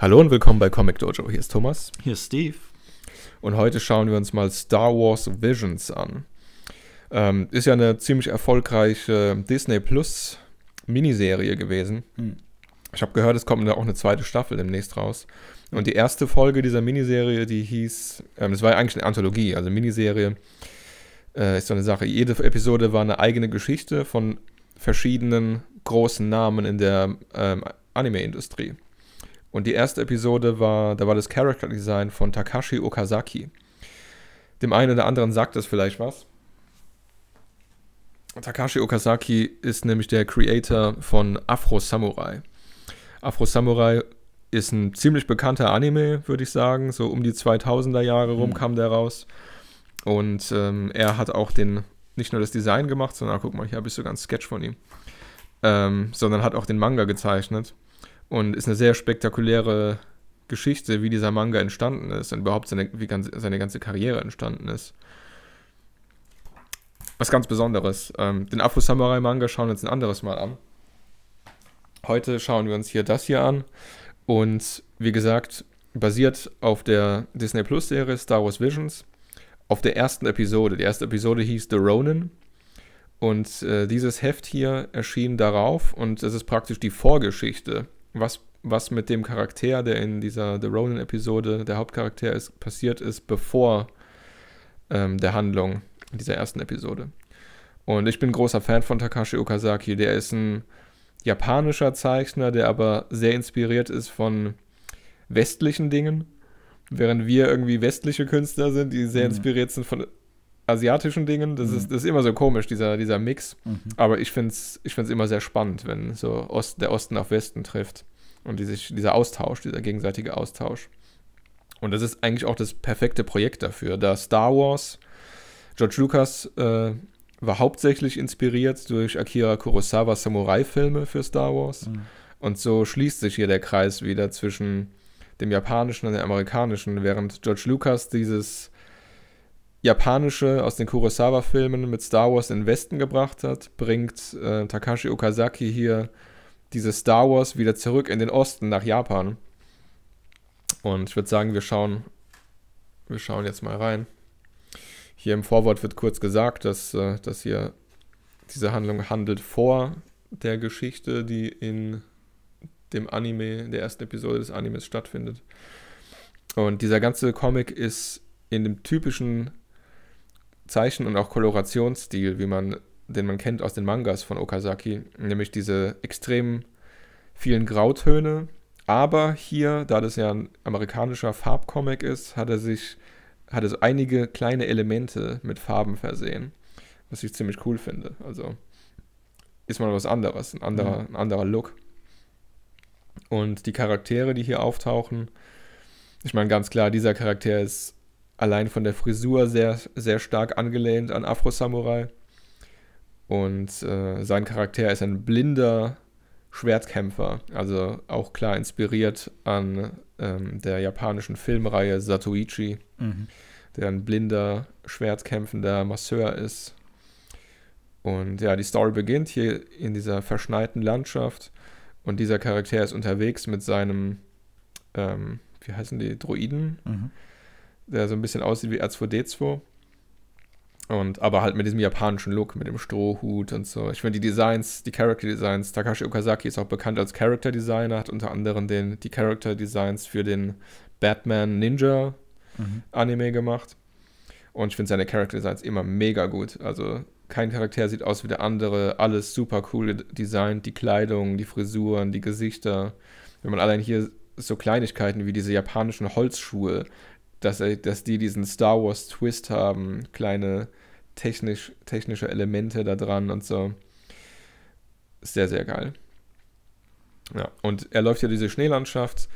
Hallo und willkommen bei Comic Dojo. Hier ist Thomas. Hier ist Steve. Und heute schauen wir uns mal Star Wars Visions an. Ähm, ist ja eine ziemlich erfolgreiche Disney Plus Miniserie gewesen. Hm. Ich habe gehört, es kommt auch eine zweite Staffel demnächst raus. Und die erste Folge dieser Miniserie, die hieß, ähm, das war ja eigentlich eine Anthologie, also Miniserie äh, ist so eine Sache. Jede Episode war eine eigene Geschichte von verschiedenen großen Namen in der ähm, Anime-Industrie. Und die erste Episode war, da war das Character Design von Takashi Okazaki. Dem einen oder anderen sagt das vielleicht was. Takashi Okazaki ist nämlich der Creator von Afro Samurai. Afro Samurai ist ein ziemlich bekannter Anime, würde ich sagen. So um die 2000er Jahre rum mhm. kam der raus. Und ähm, er hat auch den, nicht nur das Design gemacht, sondern guck mal, hier habe ich sogar einen Sketch von ihm. Ähm, sondern hat auch den Manga gezeichnet. Und ist eine sehr spektakuläre Geschichte, wie dieser Manga entstanden ist und überhaupt seine, wie ganz, seine ganze Karriere entstanden ist. Was ganz Besonderes. Ähm, den Afro-Samurai-Manga schauen wir uns ein anderes Mal an. Heute schauen wir uns hier das hier an. Und wie gesagt, basiert auf der Disney Plus-Serie Star Wars Visions. Auf der ersten Episode. Die erste Episode hieß The Ronin. Und äh, dieses Heft hier erschien darauf und es ist praktisch die Vorgeschichte was, was mit dem Charakter, der in dieser The Ronin-Episode der Hauptcharakter ist, passiert ist, bevor ähm, der Handlung dieser ersten Episode. Und ich bin großer Fan von Takashi Okazaki. Der ist ein japanischer Zeichner, der aber sehr inspiriert ist von westlichen Dingen, während wir irgendwie westliche Künstler sind, die sehr mhm. inspiriert sind von asiatischen Dingen. Das, mhm. ist, das ist immer so komisch, dieser, dieser Mix. Mhm. Aber ich finde es ich find's immer sehr spannend, wenn so Ost, der Osten auf Westen trifft und die sich, dieser Austausch, dieser gegenseitige Austausch. Und das ist eigentlich auch das perfekte Projekt dafür, da Star Wars, George Lucas äh, war hauptsächlich inspiriert durch Akira Kurosawa Samurai-Filme für Star Wars. Mhm. Und so schließt sich hier der Kreis wieder zwischen dem japanischen und dem amerikanischen, während George Lucas dieses japanische aus den Kurosawa-Filmen mit Star Wars in den Westen gebracht hat, bringt äh, Takashi Okazaki hier diese Star Wars wieder zurück in den Osten nach Japan. Und ich würde sagen, wir schauen, wir schauen jetzt mal rein. Hier im Vorwort wird kurz gesagt, dass, äh, dass hier diese Handlung handelt vor der Geschichte, die in dem Anime, der ersten Episode des Animes stattfindet. Und dieser ganze Comic ist in dem typischen Zeichen- und auch Kolorationsstil, wie man, den man kennt aus den Mangas von Okazaki, nämlich diese extrem vielen Grautöne. Aber hier, da das ja ein amerikanischer Farbcomic ist, hat er sich, hat es einige kleine Elemente mit Farben versehen, was ich ziemlich cool finde. Also ist mal was anderes, ein anderer, ein anderer Look. Und die Charaktere, die hier auftauchen, ich meine ganz klar, dieser Charakter ist allein von der Frisur sehr, sehr stark angelehnt an Afro Samurai. Und äh, sein Charakter ist ein blinder Schwertkämpfer, also auch klar inspiriert an ähm, der japanischen Filmreihe Satoichi, mhm. der ein blinder, schwertkämpfender Masseur ist. Und ja, die Story beginnt hier in dieser verschneiten Landschaft und dieser Charakter ist unterwegs mit seinem, ähm, wie heißen die, Droiden? Mhm der so ein bisschen aussieht wie R2D2. Und aber halt mit diesem japanischen Look, mit dem Strohhut und so. Ich finde die Designs, die Character Designs, Takashi Okazaki ist auch bekannt als Character Designer, hat unter anderem den, die Character Designs für den Batman Ninja mhm. Anime gemacht. Und ich finde seine Character Designs immer mega gut. Also kein Charakter sieht aus wie der andere, alles super cool designt, die Kleidung, die Frisuren, die Gesichter. Wenn man allein hier so Kleinigkeiten wie diese japanischen Holzschuhe dass, dass die diesen Star Wars Twist haben, kleine technisch, technische Elemente da dran und so. Sehr, sehr geil. Ja, und er läuft ja diese Schneelandschaft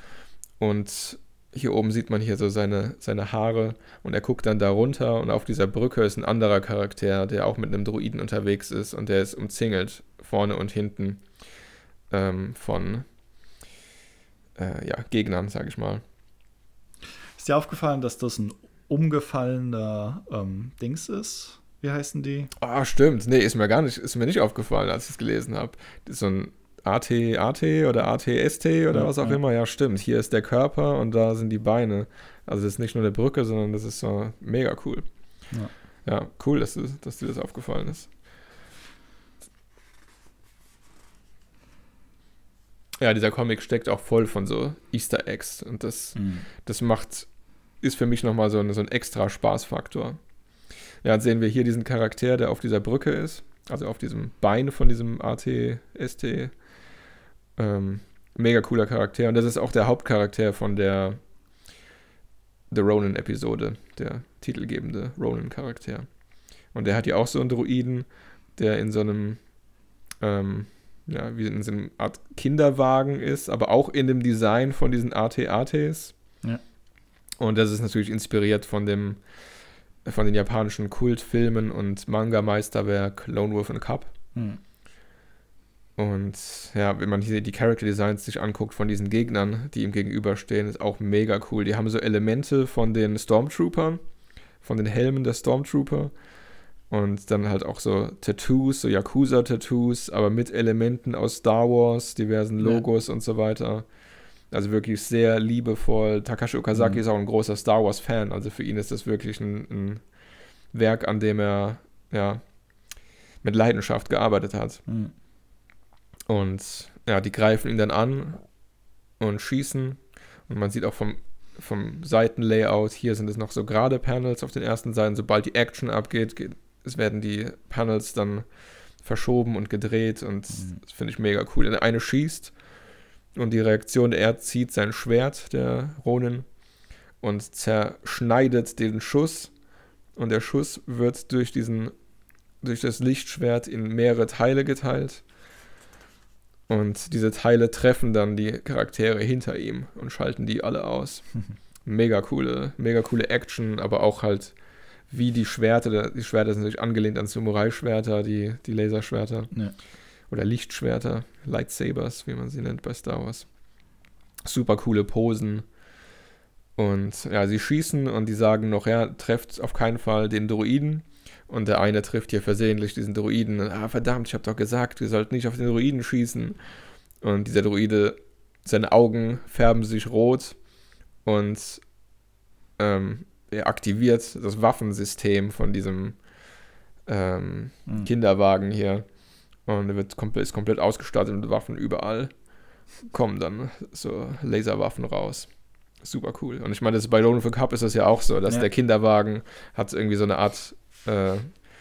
und hier oben sieht man hier so seine, seine Haare und er guckt dann da runter und auf dieser Brücke ist ein anderer Charakter, der auch mit einem Druiden unterwegs ist und der ist umzingelt, vorne und hinten ähm, von äh, ja, Gegnern, sag ich mal. Ist dir aufgefallen, dass das ein umgefallener ähm, Dings ist? Wie heißen die? Ah, stimmt. Nee, ist mir gar nicht, ist mir nicht aufgefallen, als ich es gelesen habe. So ein AT, AT oder ATST oder Ja, was auch ja. immer. Ja, stimmt. Hier ist der Körper und da sind die Beine. Also das ist nicht nur eine Brücke, sondern das ist so mega cool. Ja. Ja, cool, dass, du, dass dir das aufgefallen ist. Ja, dieser Comic steckt auch voll von so Easter Eggs und das, Mhm. das macht, ist für mich nochmal so ein, so ein extra Spaßfaktor. Ja, sehen wir hier diesen Charakter, der auf dieser Brücke ist, also auf diesem Bein von diesem AT-ST. Ähm, mega cooler Charakter und das ist auch der Hauptcharakter von der The Ronan-Episode, der titelgebende Ronan-Charakter. Und der hat ja auch so einen Druiden, der in so einem, ähm, ja, wie in so einem Art Kinderwagen ist, aber auch in dem Design von diesen AT-ATs. Ja. Und das ist natürlich inspiriert von dem, von den japanischen Kultfilmen und Manga-Meisterwerk Lone Wolf and Cub. Mhm. Und ja, wenn man hier die Character Designs sich anguckt von diesen Gegnern, die ihm gegenüberstehen, ist auch mega cool. Die haben so Elemente von den Stormtroopern, von den Helmen der Stormtrooper und dann halt auch so Tattoos, so Yakuza-Tattoos, aber mit Elementen aus Star Wars, diversen Ja. Logos und so weiter. Also wirklich sehr liebevoll. Takashi Okazaki Mhm. ist auch ein großer Star Wars-Fan, also für ihn ist das wirklich ein, ein Werk, an dem er ja mit Leidenschaft gearbeitet hat. Mhm. Und ja, die greifen ihn dann an und schießen. Und man sieht auch vom, vom Seitenlayout, hier sind es noch so gerade Panels auf den ersten Seiten. Sobald die Action abgeht, geht, es werden die Panels dann verschoben und gedreht. Und Mhm. das finde ich mega cool. Der eine schießt und die Reaktion, er zieht sein Schwert, der Ronin, und zerschneidet den Schuss. Und der Schuss wird durch diesen, durch das Lichtschwert in mehrere Teile geteilt. Und diese Teile treffen dann die Charaktere hinter ihm und schalten die alle aus. Mega coole, mega coole Action, aber auch halt wie die Schwerter, die Schwerter sind natürlich angelehnt an Samurai-Schwerter, die, die Laserschwerter Ja. Oder Lichtschwerter, Lightsabers, wie man sie nennt bei Star Wars. Super coole Posen. Und ja, sie schießen und die sagen noch, ja, trefft auf keinen Fall den Druiden. Und der eine trifft hier versehentlich diesen Druiden. Ah, verdammt, ich habe doch gesagt, wir sollten nicht auf den Druiden schießen. Und dieser Druide, seine Augen färben sich rot und ähm, er aktiviert das Waffensystem von diesem ähm, Mhm. Kinderwagen hier. Und er wird komplett, ist komplett ausgestattet mit Waffen überall. Kommen dann so Laserwaffen raus. Super cool. Und ich meine, das bei Lone for Cup ist das ja auch so, dass Ja. der Kinderwagen hat irgendwie so eine Art äh,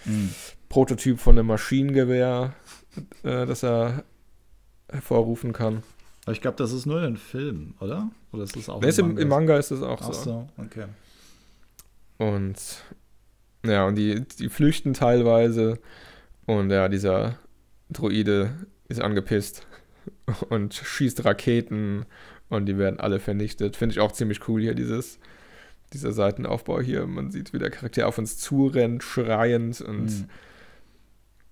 Mhm. Prototyp von einem Maschinengewehr, äh, das er hervorrufen kann. Aber ich glaube, das ist nur in den Filmen, oder? Oder ist das auch Nee, ist im, Im Manga ist das auch Ach so. so, okay. Und ja, und die, die flüchten teilweise. Und ja, dieser Droide ist angepisst und schießt Raketen und die werden alle vernichtet. Finde ich auch ziemlich cool hier, dieses, dieser Seitenaufbau hier. Man sieht, wie der Charakter auf uns zurennt, schreiend und Mhm.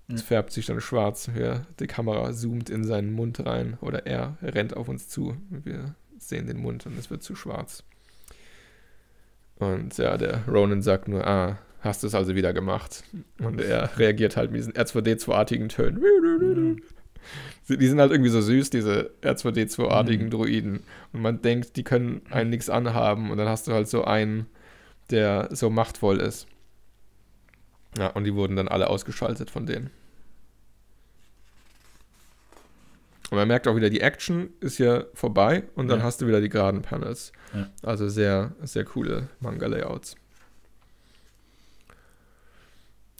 es Ja. färbt sich dann schwarz. Ja, die Kamera zoomt in seinen Mund rein oder er rennt auf uns zu. Wir sehen den Mund und es wird zu schwarz. Und ja, der Ronan sagt nur, ah, hast du es also wieder gemacht. Und er reagiert halt mit diesen R2D2-artigen Tönen. Mhm. Die sind halt irgendwie so süß, diese R2D2-artigen Mhm. Droiden. Und man denkt, die können einen nichts anhaben. Und dann hast du halt so einen, der so machtvoll ist. Ja, und die wurden dann alle ausgeschaltet von denen. Und man merkt auch wieder, die Action ist ja vorbei und dann Ja. hast du wieder die geraden Panels. Ja. Also sehr, sehr coole Manga-Layouts.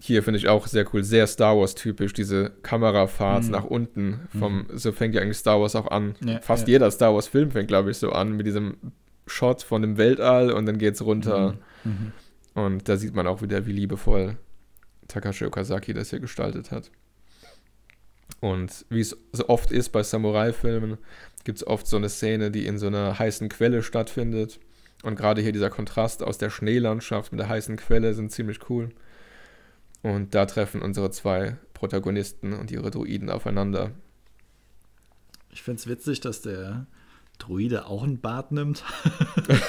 Hier finde ich auch sehr cool, sehr Star Wars-typisch, diese Kamerafahrt Mhm. nach unten. Vom, So fängt ja eigentlich Star Wars auch an. Ja, Fast ja. jeder Star Wars-Film fängt, glaube ich, so an, mit diesem Shot von dem Weltall und dann geht es runter. Mhm. Und da sieht man auch wieder, wie liebevoll Takashi Okazaki das hier gestaltet hat. Und wie es so oft ist bei Samurai-Filmen, gibt es oft so eine Szene, die in so einer heißen Quelle stattfindet. Und gerade hier dieser Kontrast aus der Schneelandschaft mit der heißen Quelle sind ziemlich cool. Und da treffen unsere zwei Protagonisten und ihre Druiden aufeinander. Ich finde es witzig, dass der Druide auch ein Bad nimmt.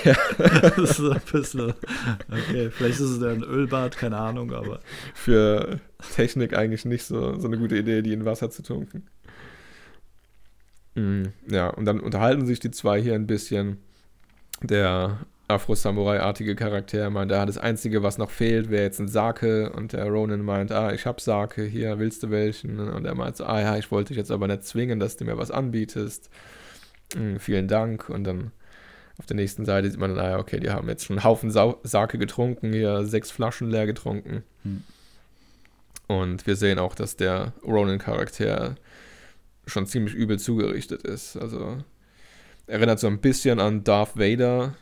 Ja. das ist ein bisschen. Okay, vielleicht ist es ja ein Ölbad, keine Ahnung, aber. Für Technik eigentlich nicht so, so eine gute Idee, die in Wasser zu tunken. Mm, ja, und dann unterhalten sich die zwei hier ein bisschen. Der Afro-Samurai-artige Charakter meint, ah, das Einzige, was noch fehlt, wäre jetzt ein Sake. Und der Ronin meint, ah, ich hab Sake, hier, willst du welchen? Und er meint so, ah ja, ich wollte dich jetzt aber nicht zwingen, dass du mir was anbietest. Mm, vielen Dank. Und dann auf der nächsten Seite sieht man dann, ah, okay, die haben jetzt schon einen Haufen Sa Sake getrunken, hier sechs Flaschen leer getrunken. Hm. Und wir sehen auch, dass der Ronin-Charakter schon ziemlich übel zugerichtet ist. Also erinnert so ein bisschen an Darth Vader,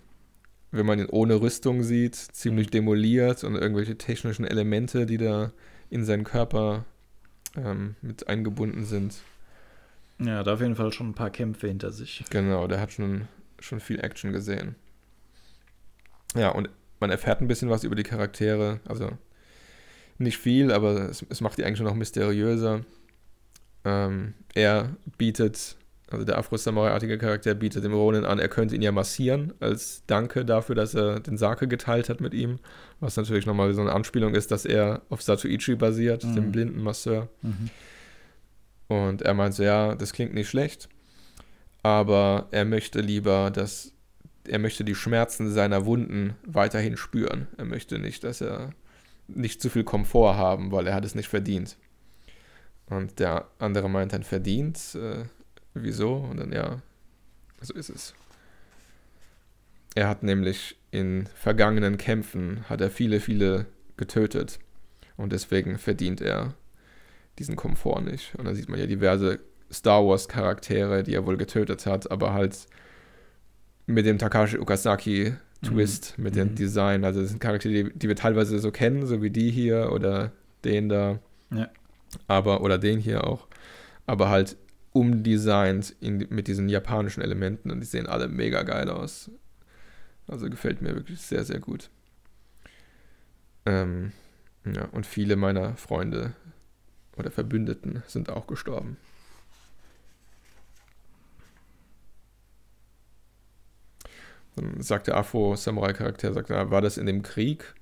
wenn man ihn ohne Rüstung sieht, ziemlich demoliert und irgendwelche technischen Elemente, die da in seinen Körper ähm, mit eingebunden sind. Ja, hat auf jeden Fall schon ein paar Kämpfe hinter sich. Genau, der hat schon, schon viel Action gesehen. Ja, und man erfährt ein bisschen was über die Charaktere. Also nicht viel, aber es, es macht die eigentlich noch mysteriöser. Ähm, er bietet, also der Afro-Samurai-artige Charakter bietet dem Ronin an, er könnte ihn ja massieren, als Danke dafür, dass er den Sake geteilt hat mit ihm. Was natürlich nochmal so eine Anspielung ist, dass er auf Satuichi basiert, mhm. dem blinden Masseur. Mhm. Und er meint so, ja, das klingt nicht schlecht, aber er möchte lieber, dass er möchte die Schmerzen seiner Wunden weiterhin spüren. Er möchte nicht, dass er nicht zu viel Komfort haben, weil er hat es nicht verdient. Und der andere meint dann verdient. Äh, wieso? Und dann ja, so ist es. Er hat nämlich in vergangenen Kämpfen hat er viele, viele getötet. Und deswegen verdient er diesen Komfort nicht. Und dann sieht man ja diverse Star Wars Charaktere, die er wohl getötet hat, aber halt mit dem Takashi Okazaki Twist mhm. mit dem mhm. Design. Also das sind Charaktere, die, die, wir teilweise so kennen, so wie die hier oder den da. Ja. Aber, oder den hier auch. Aber halt umdesignt in, mit diesen japanischen Elementen und die sehen alle mega geil aus. Also gefällt mir wirklich sehr, sehr gut. Ähm, ja, und viele meiner Freunde oder Verbündeten sind auch gestorben. Dann sagt der Afro-Samurai-Charakter, sagt er, war das in dem Krieg?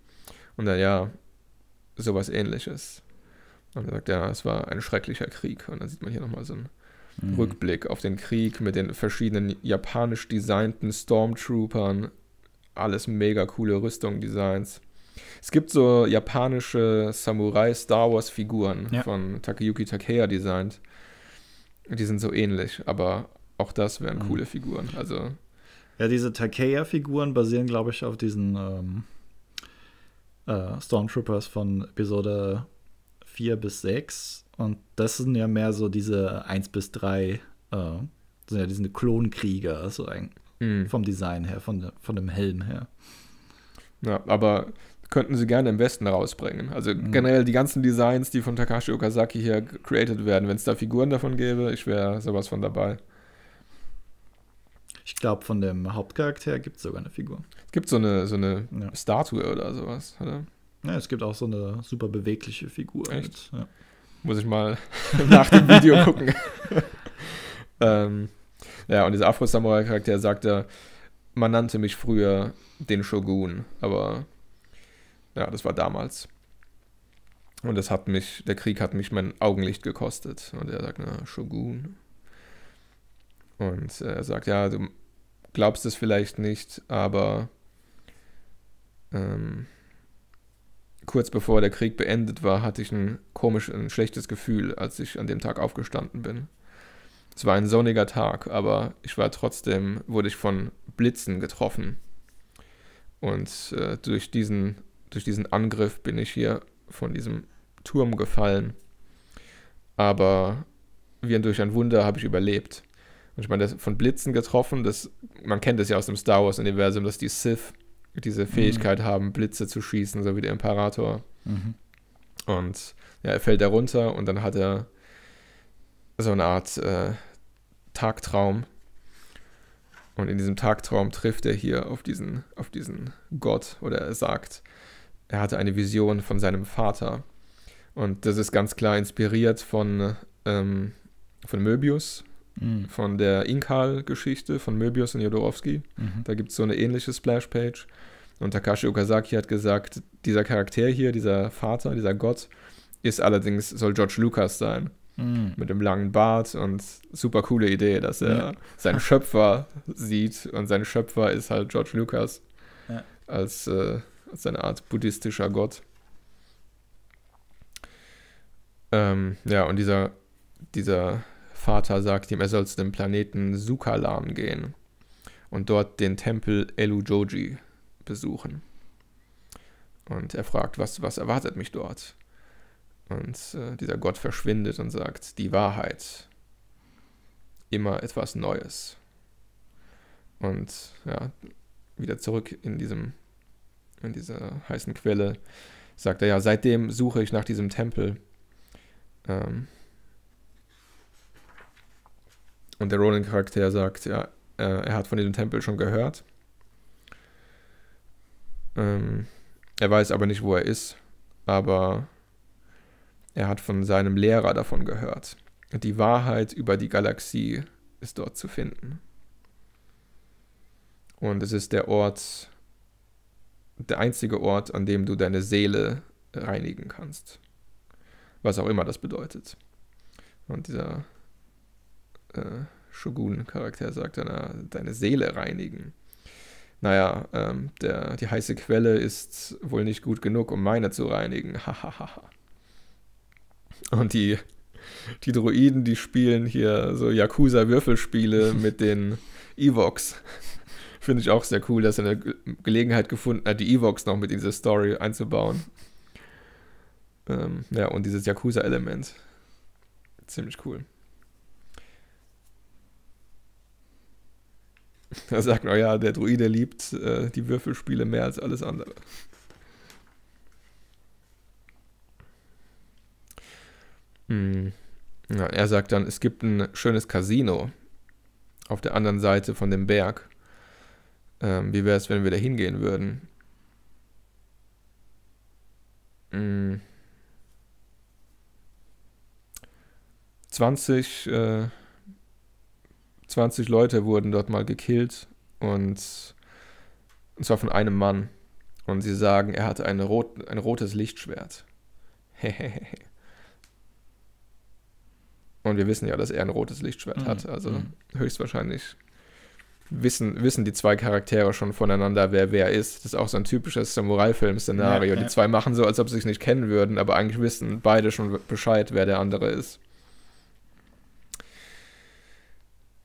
Und dann, ja, sowas ähnliches. Und er sagt, ja, es war ein schrecklicher Krieg. Und dann sieht man hier nochmal so einen mhm. Rückblick auf den Krieg mit den verschiedenen japanisch designten Stormtroopern. Alles mega coole Rüstung-Designs. Es gibt so japanische Samurai-Star Wars-Figuren ja. von Takeyuki Takeya designt. Die sind so ähnlich, aber auch das wären mhm. coole Figuren. Also ja, diese Takeya-Figuren basieren, glaube ich, auf diesen ähm, äh, Stormtroopers von Episode 4 bis 6. Und das sind ja mehr so diese 1 bis 3, äh, sind ja diese Klonkrieger, so ein, mhm. vom Design her, von, von dem Helm her. Ja, aber könnten sie gerne im Westen rausbringen. Also mhm. generell die ganzen Designs, die von Takashi Okazaki hier created werden, wenn es da Figuren davon gäbe, ich wäre sowas von dabei. Ich glaube, von dem Hauptcharakter gibt es sogar eine Figur. Es gibt so eine, so eine ja. Statue oder sowas, oder? Ja, es gibt auch so eine super bewegliche Figur. Echt? Mit, ja. Muss ich mal nach dem Video gucken. ähm, ja, und dieser Afro-Samurai-Charakter sagte, man nannte mich früher den Shogun, aber ja, das war damals. Und das hat mich, der Krieg hat mich mein Augenlicht gekostet. Und er sagt, na, Shogun. Und er sagt, ja, du glaubst es vielleicht nicht, aber ähm, kurz bevor der Krieg beendet war, hatte ich ein komisch, ein schlechtes Gefühl, als ich an dem Tag aufgestanden bin. Es war ein sonniger Tag, aber ich war trotzdem, wurde ich von Blitzen getroffen. Und äh, durch, diesen, durch diesen Angriff bin ich hier von diesem Turm gefallen. Aber wie durch ein Wunder habe ich überlebt. Und ich meine, von Blitzen getroffen, das, man kennt es ja aus dem Star Wars-Universum, dass die Sith diese Fähigkeit mhm. haben, Blitze zu schießen, so wie der Imperator. Mhm. Und ja, er fällt da runter und dann hat er so eine Art äh, Tagtraum. Und in diesem Tagtraum trifft er hier auf diesen, auf diesen Gott oder er sagt, er hatte eine Vision von seinem Vater. Und das ist ganz klar inspiriert von, ähm, von Möbius, mhm. von der Inkal-Geschichte von Möbius und Jodorowsky. Mhm. Da gibt es so eine ähnliche Splash-Page. Und Takashi Okazaki hat gesagt, dieser Charakter hier, dieser Vater, dieser Gott, ist allerdings, soll George Lucas sein. Mhm. mit dem langen Bart und super coole Idee, dass er Ja. seinen Schöpfer sieht und sein Schöpfer ist halt George Lucas Ja. als, äh, als eine Art buddhistischer Gott. Ähm, ja, und dieser, dieser Vater sagt ihm, er soll zu dem Planeten Sukalan gehen und dort den Tempel Elujoji besuchen. Und er fragt, was, was erwartet mich dort? Und äh, dieser Gott verschwindet und sagt, die Wahrheit. Immer etwas Neues. Und ja, wieder zurück in diesem, in dieser heißen Quelle, sagt er, ja, seitdem suche ich nach diesem Tempel. Ähm, und der Ronan-Charakter sagt, ja, äh, er hat von diesem Tempel schon gehört. Ähm, er weiß aber nicht, wo er ist, aber er hat von seinem Lehrer davon gehört. Die Wahrheit über die Galaxie ist dort zu finden. Und es ist der Ort, der einzige Ort, an dem du deine Seele reinigen kannst. Was auch immer das bedeutet. Und dieser äh, Shogun-Charakter sagt äh, deine Seele reinigen. Naja, ähm, der, die heiße Quelle ist wohl nicht gut genug, um meine zu reinigen. Hahaha. Und die, die Droiden, die spielen hier so Yakuza-Würfelspiele mit den Evox. Finde ich auch sehr cool, dass er eine Ge- Gelegenheit gefunden hat, die Evox noch mit in diese Story einzubauen. Ähm, ja, und dieses Yakuza-Element. Ziemlich cool. Er sagt, oh ja, der Druide liebt äh, die Würfelspiele mehr als alles andere. Hm. Ja, er sagt dann, es gibt ein schönes Casino auf der anderen Seite von dem Berg. Ähm, wie wäre es, wenn wir da hingehen würden? Hm. 20, äh, 20 Leute wurden dort mal gekillt und, und zwar von einem Mann. Und sie sagen, er hatte eine rot, ein rotes Lichtschwert. und wir wissen ja, dass er ein rotes Lichtschwert Mhm, hat. Also mhm. höchstwahrscheinlich wissen, wissen die zwei Charaktere schon voneinander, wer wer ist. Das ist auch so ein typisches Samurai-Film-Szenario. Ja, ja. Die zwei machen so, als ob sie sich nicht kennen würden, aber eigentlich wissen beide schon Bescheid, wer der andere ist.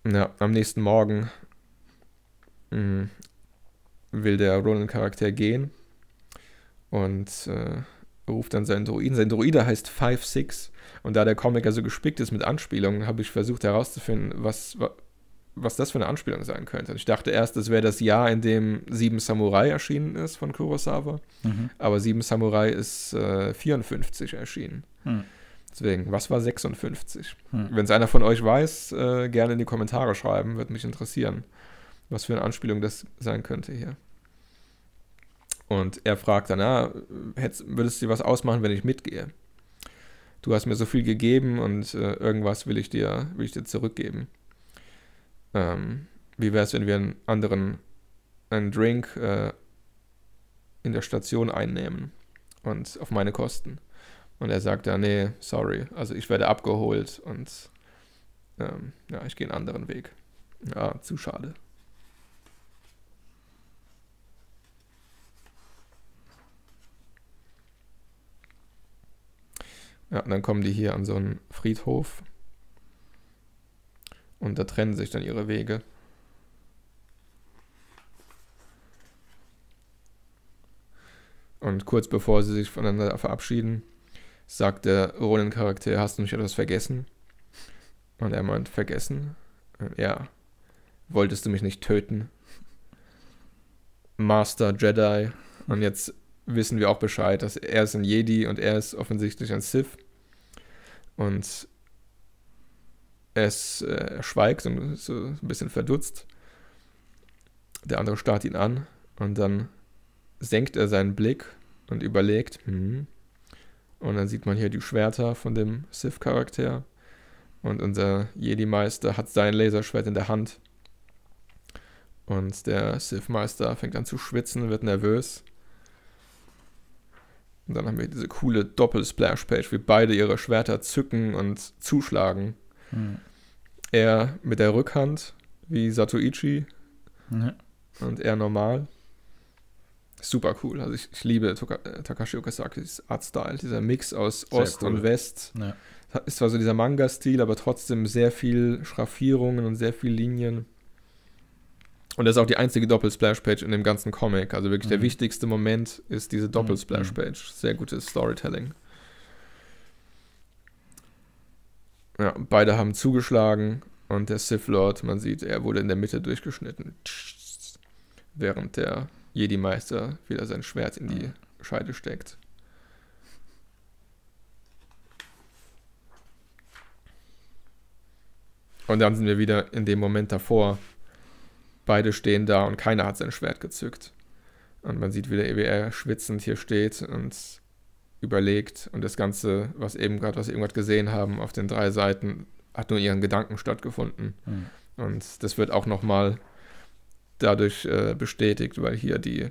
Ja, am nächsten Morgen mh, will der Ronan-Charakter gehen und äh, ruft dann seinen Druiden. Sein Druide heißt 5-6 und da der Comic ja so gespickt ist mit Anspielungen, habe ich versucht herauszufinden, was, wa- was das für eine Anspielung sein könnte. Ich dachte erst, das wäre das Jahr, in dem Sieben Samurai erschienen ist von Kurosawa, Mhm. aber Sieben Samurai ist äh, 54 erschienen. Hm. Deswegen, was war 56? Hm. Wenn es einer von euch weiß, äh, gerne in die Kommentare schreiben, würde mich interessieren, was für eine Anspielung das sein könnte hier. Und er fragt dann, ah, hättest, würdest du dir was ausmachen, wenn ich mitgehe? Du hast mir so viel gegeben und äh, irgendwas will ich dir, will ich dir zurückgeben. Ähm, wie wäre es, wenn wir einen anderen, einen Drink äh, in der Station einnehmen und auf meine Kosten? Und er sagt ja, nee, sorry, also ich werde abgeholt und ähm, ja, ich gehe einen anderen Weg. Ja, zu schade. Ja, und dann kommen die hier an so einen Friedhof und da trennen sich dann ihre Wege. Und kurz bevor sie sich voneinander verabschieden, sagt der Ronin-Charakter, hast du nicht etwas vergessen? Und er meint, vergessen? Ja. Wolltest du mich nicht töten? Master Jedi. Und jetzt wissen wir auch Bescheid, dass er ist ein Jedi und er ist offensichtlich ein Sith. Und es, äh, schweigt und ist so ein bisschen verdutzt. Der andere starrt ihn an und dann senkt er seinen Blick und überlegt, hm, und dann sieht man hier die Schwerter von dem Sith-Charakter. Und unser Jedi-Meister hat sein Laserschwert in der Hand. Und der Sith-Meister fängt an zu schwitzen, wird nervös. Und dann haben wir diese coole Doppel-Splash-Page, wie beide ihre Schwerter zücken und zuschlagen. Mhm. Er mit der Rückhand, wie Satoichi, Ja. und er normal. Super cool. Also ich, ich liebe Toka äh, Takashi Okazakis Artstyle. Dieser Mix aus Ost cool. und West. Ja. Ist zwar so dieser Manga-Stil, aber trotzdem sehr viel Schraffierungen und sehr viel Linien. Und das ist auch die einzige Doppel-Splash-Page in dem ganzen Comic. Also wirklich der Mhm. wichtigste Moment ist diese Doppel-Splash-Page. Sehr gutes Storytelling. Ja, beide haben zugeschlagen und der Sith Lord, man sieht, er wurde in der Mitte durchgeschnitten. Während der Jedi-Meister wieder sein Schwert in die Scheide steckt. Und dann sind wir wieder in dem Moment davor. Beide stehen da und keiner hat sein Schwert gezückt. Und man sieht wieder, wie er schwitzend hier steht und überlegt. Und das Ganze, was eben gerade, was wir irgendwas gesehen haben auf den drei Seiten, hat nur ihren Gedanken stattgefunden. Mhm. Und das wird auch nochmal dadurch äh, bestätigt, weil hier die,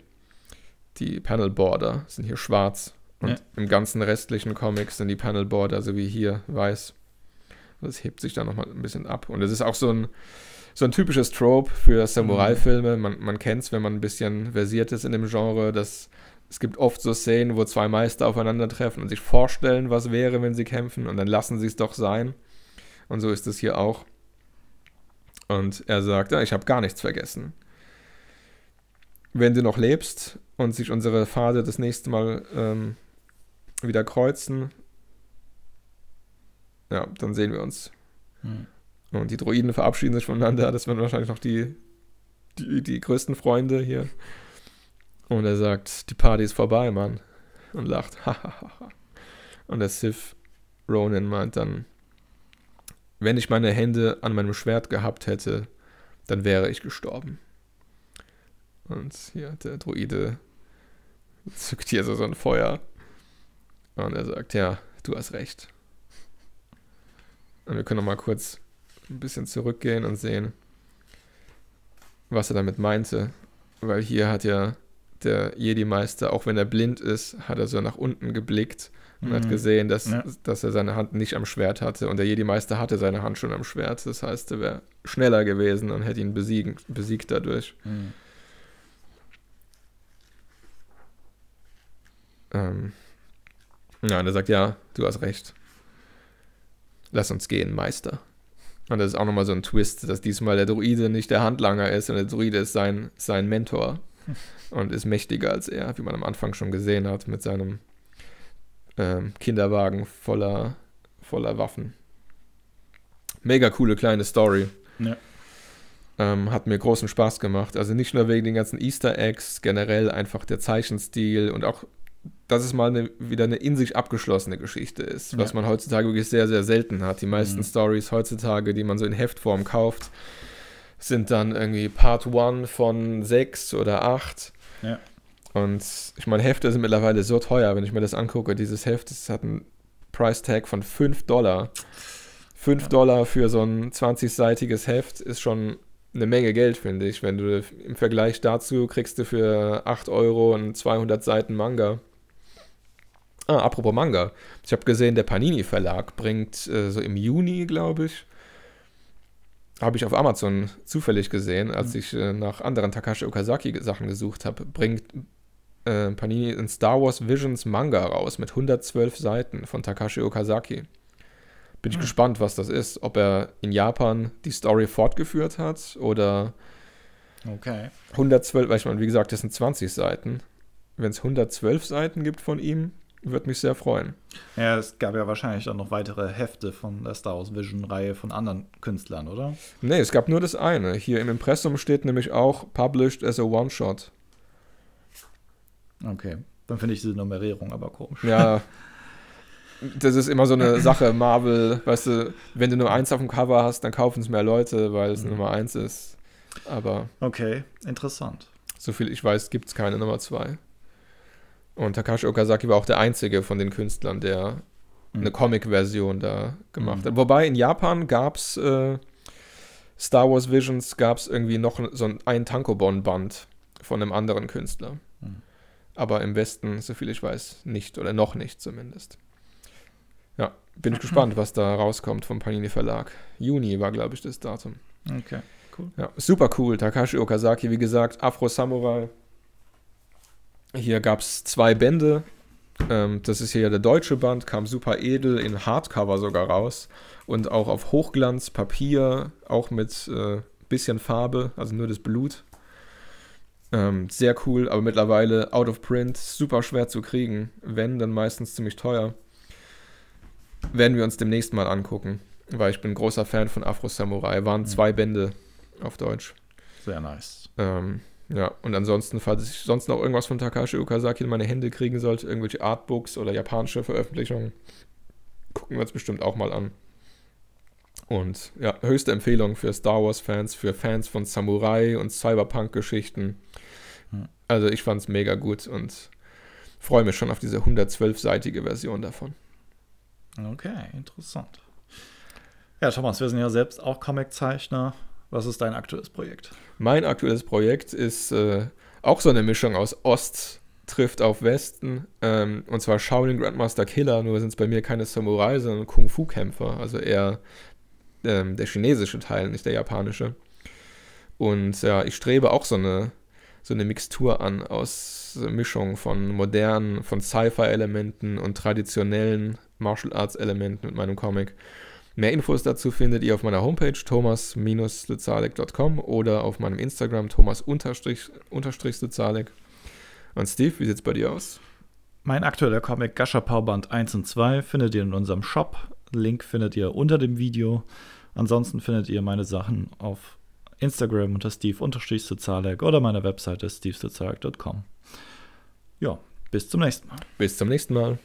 die Panel Border sind hier schwarz. Und Ja. im ganzen restlichen Comic sind die Panel Border, so wie hier, weiß. Das hebt sich da nochmal ein bisschen ab. Und es ist auch so ein, so ein typisches Trope für Samurai-Filme. Man, man kennt es, wenn man ein bisschen versiert ist in dem Genre, dass es gibt oft so Szenen, wo zwei Meister aufeinandertreffen und sich vorstellen, was wäre, wenn sie kämpfen, und dann lassen sie es doch sein. Und so ist es hier auch. Und er sagt, ja, ich habe gar nichts vergessen. Wenn du noch lebst und sich unsere Pfade das nächste Mal ähm, wieder kreuzen, ja, dann sehen wir uns. Mhm. Und die Droiden verabschieden sich voneinander. Das werden wahrscheinlich noch die, die, die größten Freunde hier. Und er sagt, die Party ist vorbei, Mann. Und lacht. und der Sith Ronin meint dann, wenn ich meine Hände an meinem Schwert gehabt hätte, dann wäre ich gestorben. Und hier, der Droide zückt hier so, so ein Feuer. Und er sagt, ja, du hast recht. Und wir können noch mal kurz ein bisschen zurückgehen und sehen, was er damit meinte. Weil hier hat ja der Jedi-Meister, auch wenn er blind ist, hat er so nach unten geblickt und hat Mhm. gesehen, dass, Ja. dass er seine Hand nicht am Schwert hatte. Und der Jedi-Meister hatte seine Hand schon am Schwert. Das heißt, er wäre schneller gewesen und hätte ihn besiegen, besiegt dadurch. Mhm. Ähm, ja, und er sagt, ja, du hast recht. Lass uns gehen, Meister. Und das ist auch nochmal so ein Twist, dass diesmal der Druide nicht der Handlanger ist, sondern der Druide ist sein, sein Mentor und ist mächtiger als er, wie man am Anfang schon gesehen hat, mit seinem ähm, Kinderwagen voller, voller Waffen. Mega coole kleine Story. Ja. Ähm, hat mir großen Spaß gemacht. Also nicht nur wegen den ganzen Easter Eggs, generell einfach der Zeichenstil und auch, dass es mal eine, wieder eine in sich abgeschlossene Geschichte ist, was Ja. man heutzutage wirklich sehr, sehr selten hat. Die meisten Mhm. Stories heutzutage, die man so in Heftform kauft, sind dann irgendwie Part 1 von 6 oder 8. Ja. Und ich meine, Hefte sind mittlerweile so teuer, wenn ich mir das angucke. Dieses Heft, das hat einen Price Tag von 5 Dollar. 5 Ja. Dollar für so ein 20-seitiges Heft ist schon eine Menge Geld, finde ich. Wenn du im Vergleich dazu kriegst du für 8 Euro einen 200 Seiten Manga. Ah, apropos Manga. Ich habe gesehen, der Panini Verlag bringt äh, so im Juni, glaube ich, habe ich auf Amazon zufällig gesehen, als Mhm. ich äh, nach anderen Takashi Okazaki Sachen gesucht habe, bringt äh, Panini ein Star Wars Visions Manga raus mit 112 Seiten von Takashi Okazaki. Bin ich Hm. gespannt, was das ist. Ob er in Japan die Story fortgeführt hat oder Okay. 112, weil ich meine, wie gesagt, das sind 20 Seiten. Wenn es 112 Seiten gibt von ihm, würde mich sehr freuen. Ja, es gab ja wahrscheinlich dann noch weitere Hefte von der Star Wars Vision-Reihe von anderen Künstlern, oder? Nee, es gab nur das eine. Hier im Impressum steht nämlich auch Published as a One-Shot. Okay. Dann finde ich diese Nummerierung aber komisch. Ja. Das ist immer so eine Sache, Marvel, weißt du, wenn du nur eins auf dem Cover hast, dann kaufen es mehr Leute, weil es Mhm. Nummer eins ist. Aber Okay, interessant. so viel ich weiß, gibt es keine Nummer zwei. Und Takashi Okazaki war auch der einzige von den Künstlern, der eine Mhm. Comic-Version da gemacht Mhm. hat. Wobei in Japan gab es äh, Star Wars Visions, gab es irgendwie noch so ein, ein Tankobon-Band von einem anderen Künstler. Mhm. aber im Westen, soviel ich weiß, nicht oder noch nicht zumindest. Ja, bin ich gespannt, was da rauskommt vom Panini Verlag. Juni war, glaube ich, das Datum. Okay, cool. Ja, super cool. Takashi Okazaki, wie gesagt, Afro Samurai. Hier gab es zwei Bände. Ähm, das ist hier der deutsche Band, kam super edel in Hardcover sogar raus. Und auch auf Hochglanz, Papier, auch mit äh, bisschen Farbe, also nur das Blut. Ähm, sehr cool, aber mittlerweile out of print, super schwer zu kriegen. Wenn, dann meistens ziemlich teuer. Werden wir uns demnächst mal angucken, weil ich bin großer Fan von Afro Samurai. Waren zwei Bände auf Deutsch. Sehr nice. Ähm, ja, und ansonsten, falls ich sonst noch irgendwas von Takashi Okazaki in meine Hände kriegen sollte, irgendwelche Artbooks oder japanische Veröffentlichungen, gucken wir uns bestimmt auch mal an. Und ja, höchste Empfehlung für Star Wars-Fans, für Fans von Samurai und Cyberpunk-Geschichten. Hm. Also ich fand es mega gut und freue mich schon auf diese 112-seitige Version davon. Okay, interessant. Ja, Thomas, wir sind ja selbst auch Comiczeichner. Was ist dein aktuelles Projekt? Mein aktuelles Projekt ist äh, auch so eine Mischung aus Ost trifft auf Westen. Ähm, und zwar Shaolin Grandmaster Killer, nur sind es bei mir keine Samurai, sondern Kung-Fu-Kämpfer. Also eher ähm, der chinesische Teil, nicht der japanische. Und ja, ich strebe auch so eine, so eine Mixtur an aus Mischung von modernen, von Sci-Fi-Elementen und traditionellen Martial Arts-Elementen mit meinem Comic. Mehr Infos dazu findet ihr auf meiner Homepage thomas-lezalek.com oder auf meinem Instagram thomas-lezalek. Und Steve, wie sieht es bei dir aus? Mein aktueller Comic Gashapau Band 1 und 2 findet ihr in unserem Shop. Link findet ihr unter dem Video. Ansonsten findet ihr meine Sachen auf Instagram unter steve-sozalek oder meiner Webseite stevesozalek.com. Ja, bis zum nächsten Mal. Bis zum nächsten Mal.